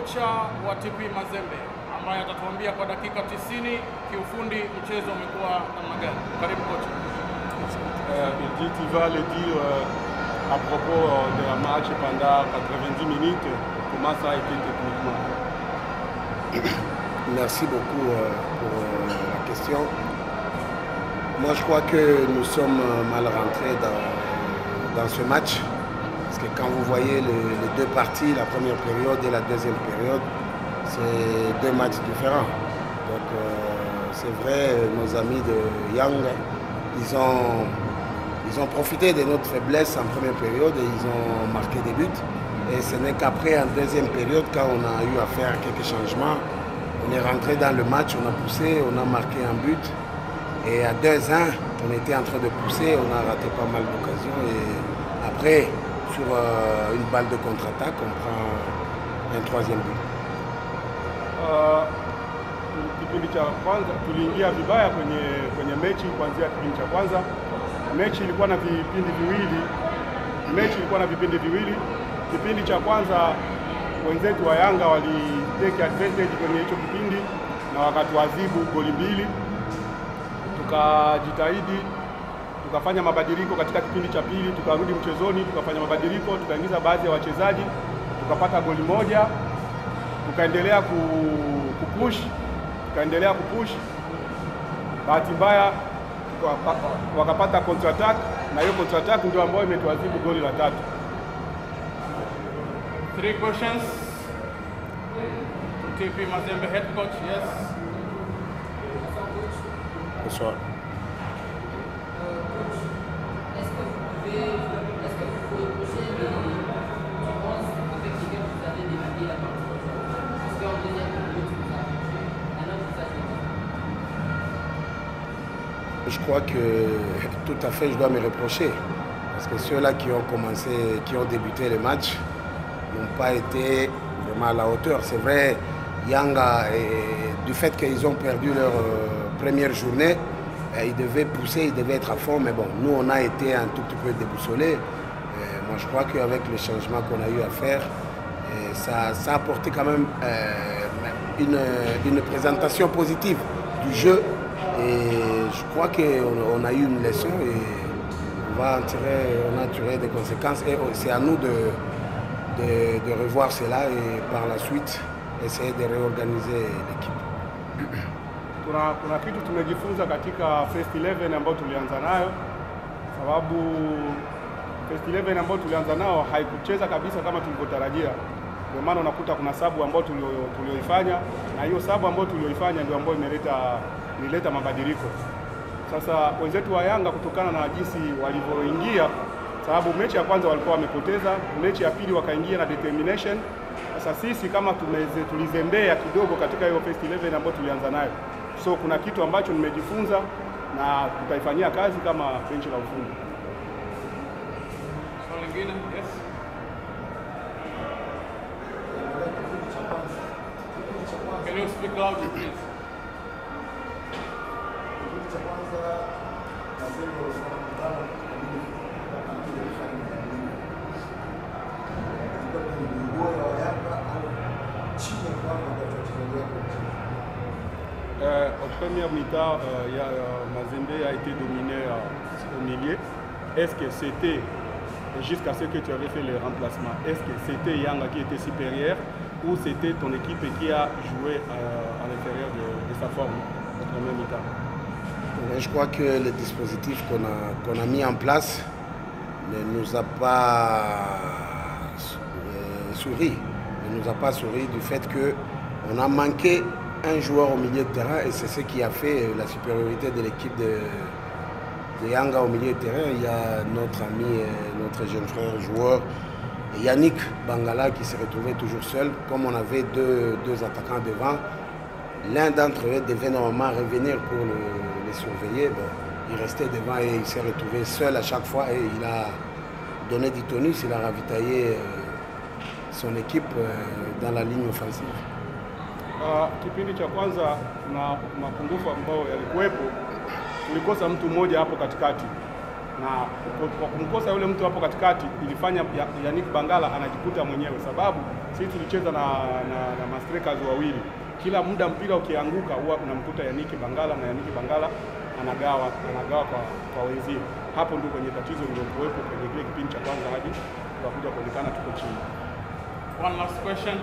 kocha wa TP Mazembe ambaye atatuambia kwa dakika 90 kiufundi mchezo umekuwa namna gani. Karibu kocha. Euh, il dit qu'il va le dire euh, à propos euh, de la match pendant 90 minutes, comment ça a été techniquement? Merci beaucoup euh, pour la question. Moi, je crois que nous sommes mal rentrés dans, dans ce match. Parce que quand vous voyez le- les deux parties, la première période et la deuxième période, c'est deux matchs différents. Donc, euh, c'est vrai, nos amis de Yang, ils ont, ils ont profité de notre faiblesse en première période et ils ont marqué des buts. Et ce n'est qu'après, en deuxième période, quand on a eu à faire quelques changements, on est rentré dans le match, on a poussé, on a marqué un but. Et à 2-1, on était en train de pousser, on a raté pas mal d'occasions. Et après, sur euh, une balle de contre-attaque, on prend un troisième but. Uh, kipindi cha kwanza tuliingia vibaya kwenye kwenye mechi kuanzia kipindi cha kwanza. Mechi ilikuwa na vipindi viwili, mechi ilikuwa na vipindi viwili. Kipindi cha kwanza wenzetu wa Yanga wali take advantage kwenye hicho kipindi na wakatuadhibu goli mbili, tukajitahidi tukafanya mabadiliko katika kipindi cha pili, tukarudi mchezoni, tukafanya mabadiliko, tukaingiza baadhi ya wachezaji, tukapata goli moja, tukaendelea ku- kupush tukaendelea kupush. Bahati mbaya wakapata counter attack, na hiyo counter attack ndio ambayo imetuadhibu goli la tatu. Three questions. TP Mazembe head coach, yes. Je crois que tout à fait, je dois me reprocher. Parce que ceux-là qui ont commencé, qui ont débuté le match, n'ont pas été vraiment à la hauteur. C'est vrai, Yanga, et du fait qu'ils ont perdu leur euh, première journée, eh, ils devaient pousser, ils devaient être à fond. Mais bon, nous, on a été un tout petit peu déboussolés. Eh, moi, je crois qu'avec les changements qu'on a eu à faire, eh, ça, a apporté quand même une, une présentation positive du jeu. Et je crois qu'on on a eu une leçon et on va en tirer, on a tiré des conséquences. Et c'est à nous de, de revoir cela et par la suite essayer de réorganiser l'équipe. Kuna, kuna kitu tumejifunza katika first 11 ambayo tulianza nayo, sababu first 11 ambayo tulianza nao haikucheza kabisa kama tulivyotarajia. Ndio maana unakuta kuna sabu ambayo tulio- tulioifanya na hiyo sabu ambayo tulioifanya ndio ambayo imeleta ileta mabadiliko. Sasa wenzetu wa Yanga kutokana na jinsi walivyoingia, sababu mechi ya kwanza walikuwa wamepoteza, mechi ya pili wakaingia na determination. Sasa sisi kama tumeze, tulizembea kidogo katika hiyo first 11 ambayo tulianza nayo, so kuna kitu ambacho nimejifunza na tutaifanyia kazi kama benchi la ufundi. Swali lingine? Yes. Can you speak louder please? Euh, en première mi-temps, euh, euh, Mazembe a été dominé euh, au milieu. Est-ce que c'était, jusqu'à ce que tu avais fait le remplacement, est-ce que c'était Yanga qui était supérieur ou c'était ton équipe qui a joué à l'intérieur de, sa forme en première mi-temps? Je crois que le dispositif qu'on a, a mis en place ne nous a pas souri. Ne nous a pas souri du fait qu'on a manqué un joueur au milieu de terrain et c'est ce qui a fait euh, la supériorité de l'équipe de, Yanga au milieu de terrain. Il y a notre ami, euh, notre jeune frère joueur Yannick Bangala qui s'est retrouvé toujours seul. Comme on avait deux, attaquants devant, l'un d'entre eux devait normalement revenir pour le, les surveiller. Il restait devant et il s'est retrouvé seul à chaque fois et il a donné du tonus, il a ravitaillé euh, son équipe dans la ligne offensive. Uh, kipindi cha kwanza na mapungufu ambayo yalikuwepo. Tulikosa mtu mmoja hapo katikati, na kwa- kumkosa yule mtu hapo katikati ilifanya Ya- Yannick Bangala anajikuta mwenyewe, sababu sisi tulicheza na, na, na mastrikers wawili. Kila muda mpira ukianguka huwa unamkuta Yannick Bangala na Yannick Bangala anagawa anagawa kwa, kwa wenzie. Hapo ndio kwenye tatizo lililokuwepo kwenye kile kipindi cha kwanza hadi tukakuja kuonekana tuko chini. One last question.